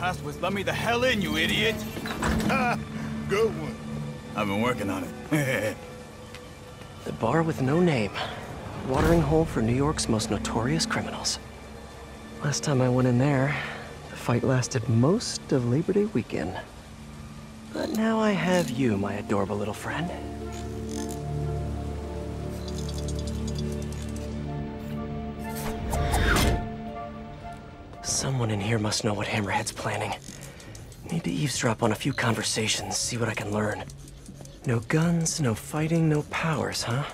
past was let me the hell in, you idiot! Good one. I've been working on it. The bar with no name. Watering hole for New York's most notorious criminals. Last time I went in there, the fight lasted most of Labor Day weekend. But now I have you, my adorable little friend. Someone in here must know what Hammerhead's planning. Need to eavesdrop on a few conversations, see what I can learn. No guns, no fighting, no powers, huh?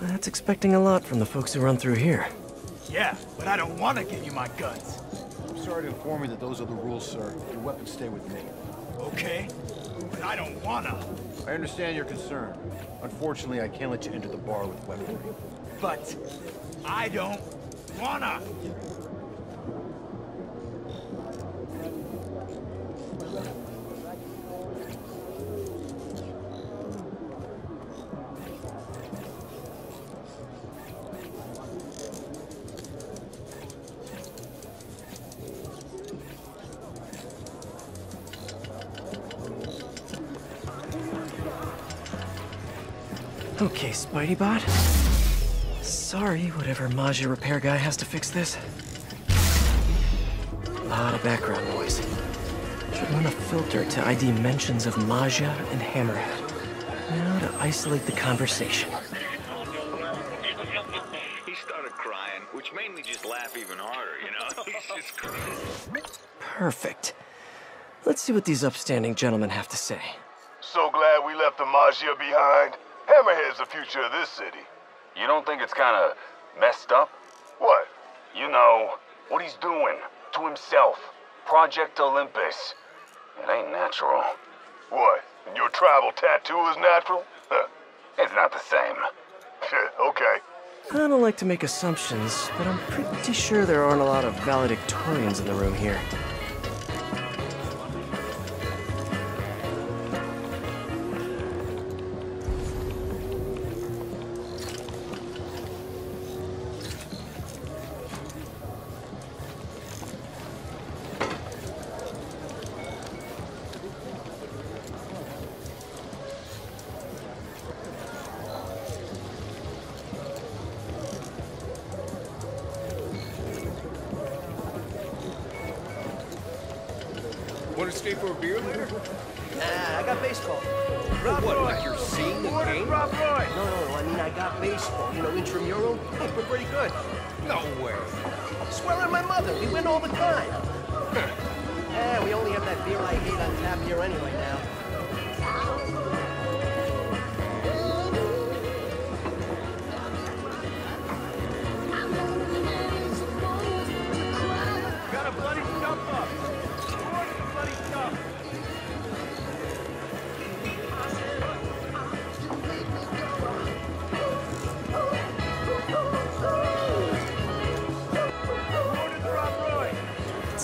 That's expecting a lot from the folks who run through here. yeah, but I don't want to give you my guns. I'm sorry to inform you that those are the rules, sir. Your weapons stay with me. Okay? But I don't wanna. I understand your concern. Unfortunately, I can't let you enter the bar with weaponry. But I don't wanna. Okay, Spidey-Bot. Sorry, whatever Maggia repair guy has to fix this. A lot of background noise. Should run a filter to ID mentions of Maggia and Hammerhead. Now to isolate the conversation. He started crying, which made me just laugh even harder, you know? He's just crying. Perfect. Let's see what these upstanding gentlemen have to say. So glad we left the Maggia behind. Hammerhead's the future of this city. You don't think it's kind of messed up? What? You know, what he's doing to himself. Project Olympus. It ain't natural. What? Your tribal tattoo is natural? Huh. It's not the same. okay. I don't like to make assumptions, but I'm pretty sure there aren't a lot of valedictorians in the room here. Want to stay for a beer later? Nah, I got baseball. Rob What, Roy. like you're seeing the game? Rob Roy. No, no, no, I mean I got baseball. You know, intramural. We're pretty good. No way. Sweller and my mother, we win all the time. yeah, we only have that beer I hate on tap here anyway now.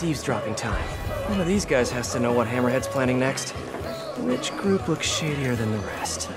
Eavesdropping time. One of these guys has to know what Hammerhead's planning next. Which group looks shadier than the rest?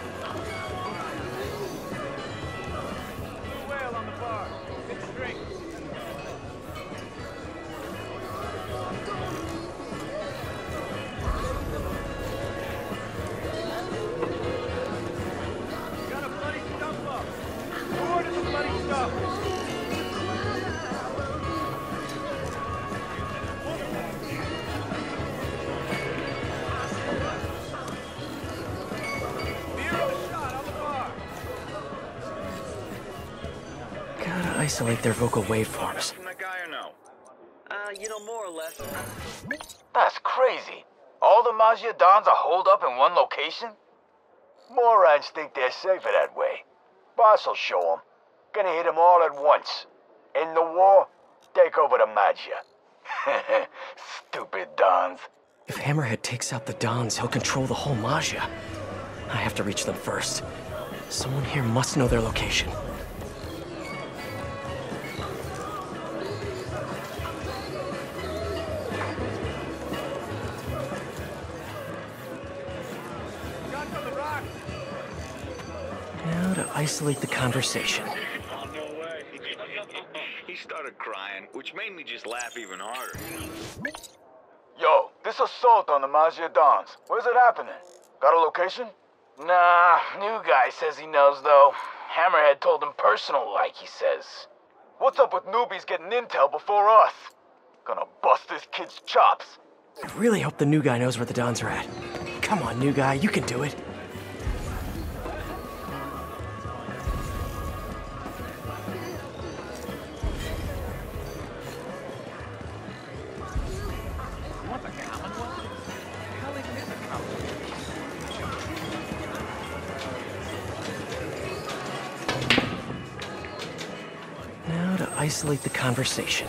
Isolate their vocal waveforms. That guy or no? Uh, you know, more or less. That's crazy. All the Maggia Dons are holed up in one location? Morons think they're safer that way. Boss will show them. Gonna hit them all at once. In the war, take over the Maggia. Stupid Dons. If Hammerhead takes out the Dons, he'll control the whole Maggia. I have to reach them first. Someone here must know their location. Isolate the conversation. Oh, no way. he started crying, which made me just laugh even harder. Yo, this assault on the Maggia Dons. Where's it happening? Got a location? Nah, new guy says he knows though. Hammerhead told him personal like, he says. What's up with newbies getting intel before us? Gonna bust this kid's chops. I really hope the new guy knows where the Dons are at. Come on, new guy, you can do it. Not the conversation.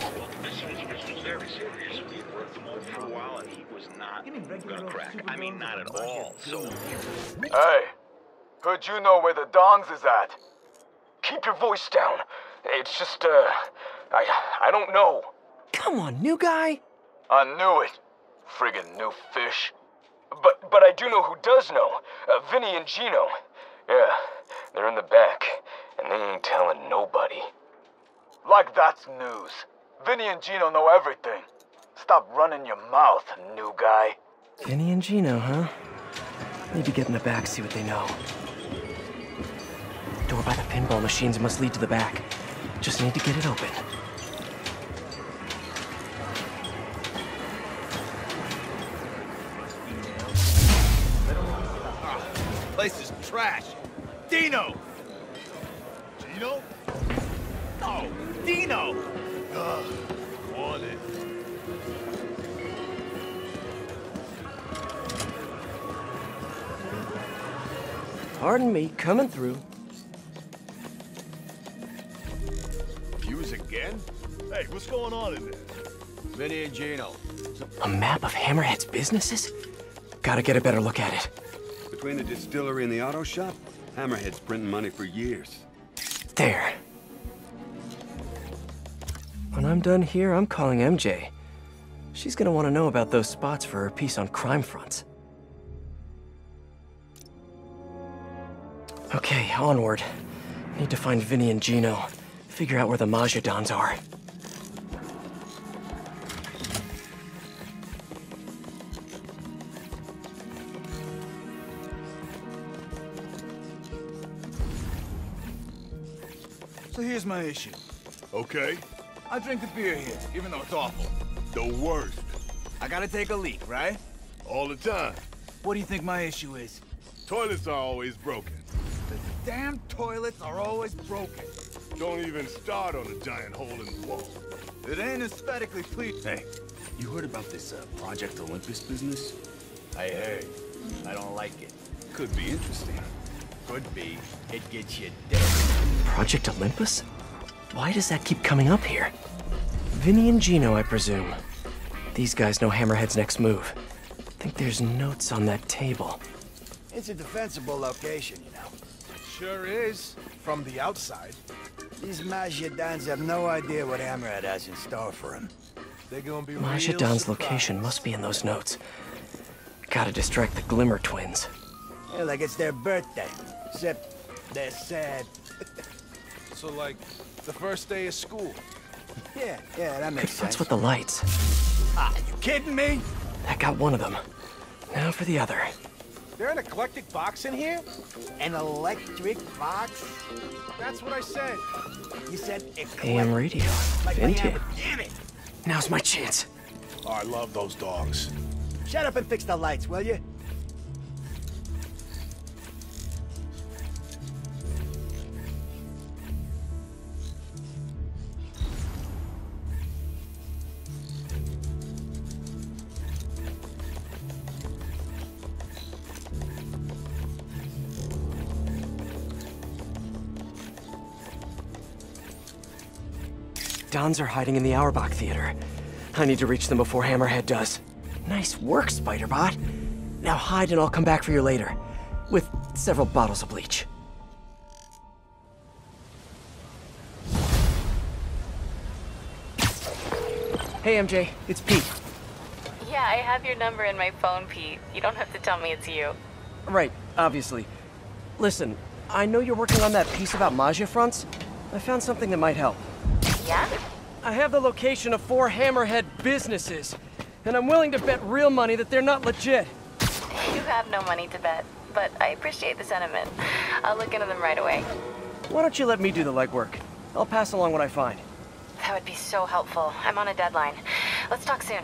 crack. I mean, not at all. So Hey, heard you know where the Dons is at. Keep your voice down. It's just, uh, I, I don't know. Come on, new guy. I knew it. Friggin' new fish. But, but I do know who does know. Uh, Vinny and Gino. Yeah, they're in the back, and they ain't telling nobody. Like that's news. Vinny and Gino know everything. Stop running your mouth, new guy. Vinny and Gino, huh? Need to get in the back, see what they know. Door by the pinball machines must lead to the back. Just need to get it open. Place is trash. Dino! Gino? No, Dino! Ugh, on it. Pardon me, coming through. Fuse again? Hey, what's going on in there? Vinny and Gino. A map of Hammerhead's businesses? Gotta get a better look at it. Between the distillery and the auto shop, Hammerhead's printing money for years. There. When I'm done here, I'm calling MJ. She's gonna want to know about those spots for her piece on crime fronts. Okay, onward. Need to find Vinny and Gino. Figure out where the Maggia Dons are. So here's my issue. Okay. I drink the beer here, even though it's awful. The worst. I gotta take a leak, right? All the time. What do you think my issue is? Toilets are always broken. The damn toilets are always broken. Don't even start on a giant hole in the wall. It ain't aesthetically pleasing. Hey, you heard about this uh, Project Olympus business? I heard. I don't like it. Could be interesting. Could be. It gets you dead. Project Olympus? Why does that keep coming up here? Vinny and Gino, I presume. These guys know Hammerhead's next move. I Think there's notes on that table. It's a defensible location, you know. Sure is. From the outside. These Maggia Dons have no idea what Hammerhead has in store for them. They're gonna be Masha real Don's surprised. location must be in those notes. Gotta distract the Glimmer twins. Yeah, like it's their birthday. Except they're sad. So, like, the first day of school. Yeah, yeah, that makes sense. What's with the lights? Ah, you kidding me? That got one of them. Now for the other. There an eclectic box in here? An electric box? That's what I said. You said eclectic. AM radio. Like Vintage. Damn it! Now's my chance. Oh, I love those dogs. Shut up and fix the lights, will you? Dons are hiding in the Auerbach Theater. I need to reach them before Hammerhead does. Nice work, Spiderbot. Now hide and I'll come back for you later. With several bottles of bleach. Hey, MJ. It's Pete. Yeah, I have your number in my phone, Pete. You don't have to tell me it's you. Right, obviously. Listen, I know you're working on that piece about Maggia fronts. I found something that might help. Yeah? I have the location of four Hammerhead businesses. and I'm willing to bet real money that they're not legit. You have no money to bet, but I appreciate the sentiment. I'll look into them right away. Why don't you let me do the legwork? I'll pass along what I find. That would be so helpful. I'm on a deadline. Let's talk soon.